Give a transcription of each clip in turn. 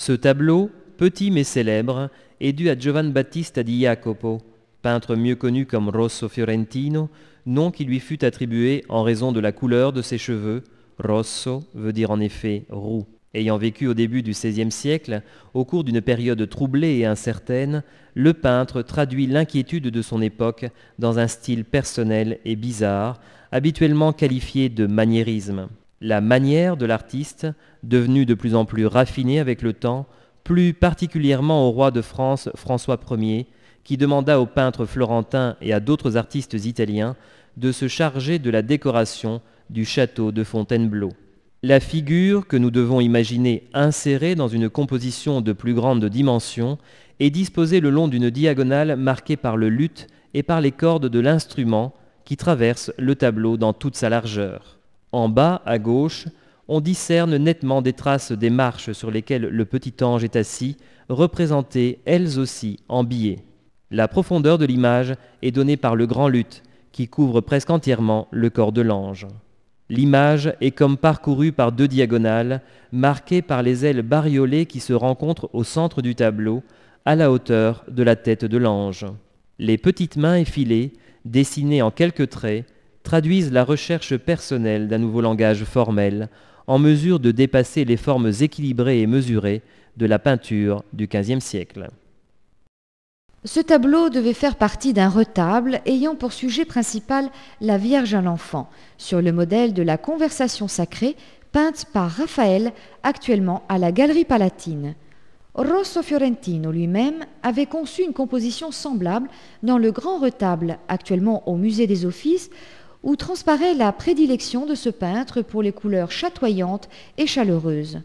Ce tableau, petit mais célèbre, est dû à Giovan Battista di Jacopo, peintre mieux connu comme Rosso Fiorentino, nom qui lui fut attribué en raison de la couleur de ses cheveux. Rosso veut dire en effet roux. Ayant vécu au début du XVIe siècle, au cours d'une période troublée et incertaine, le peintre traduit l'inquiétude de son époque dans un style personnel et bizarre, habituellement qualifié de maniérisme. La manière de l'artiste, devenue de plus en plus raffinée avec le temps, plus particulièrement au roi de France François Ier, qui demanda aux peintres florentins et à d'autres artistes italiens de se charger de la décoration du château de Fontainebleau. La figure que nous devons imaginer insérée dans une composition de plus grande dimension est disposée le long d'une diagonale marquée par le luth et par les cordes de l'instrument qui traversent le tableau dans toute sa largeur. En bas, à gauche, on discerne nettement des traces des marches sur lesquelles le petit ange est assis, représentées elles aussi en billets. La profondeur de l'image est donnée par le grand luth qui couvre presque entièrement le corps de l'ange. L'image est comme parcourue par deux diagonales, marquées par les ailes bariolées qui se rencontrent au centre du tableau, à la hauteur de la tête de l'ange. Les petites mains effilées, dessinées en quelques traits, traduisent la recherche personnelle d'un nouveau langage formel, en mesure de dépasser les formes équilibrées et mesurées de la peinture du XVe siècle. Ce tableau devait faire partie d'un retable ayant pour sujet principal la Vierge à l'enfant, sur le modèle de la Conversation sacrée peinte par Raphaël actuellement à la Galerie Palatine. Rosso Fiorentino lui-même avait conçu une composition semblable dans le grand retable actuellement au Musée des Offices, où transparaît la prédilection de ce peintre pour les couleurs chatoyantes et chaleureuses.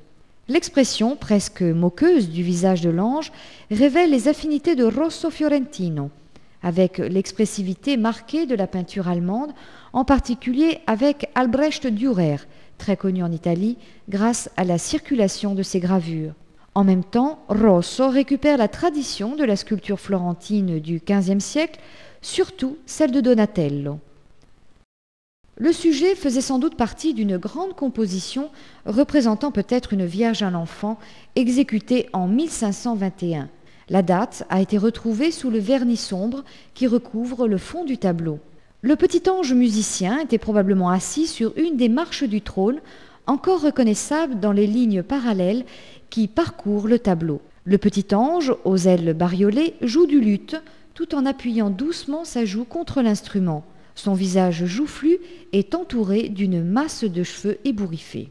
L'expression presque moqueuse du visage de l'ange révèle les affinités de Rosso Fiorentino, avec l'expressivité marquée de la peinture allemande, en particulier avec Albrecht Dürer, très connu en Italie grâce à la circulation de ses gravures. En même temps, Rosso récupère la tradition de la sculpture florentine du XVe siècle, surtout celle de Donatello. Le sujet faisait sans doute partie d'une grande composition représentant peut-être une Vierge à l'enfant exécutée en 1521. La date a été retrouvée sous le vernis sombre qui recouvre le fond du tableau. Le petit ange musicien était probablement assis sur une des marches du trône, encore reconnaissable dans les lignes parallèles qui parcourent le tableau. Le petit ange, aux ailes bariolées, joue du luth tout en appuyant doucement sa joue contre l'instrument. Son visage joufflu est entouré d'une masse de cheveux ébouriffés.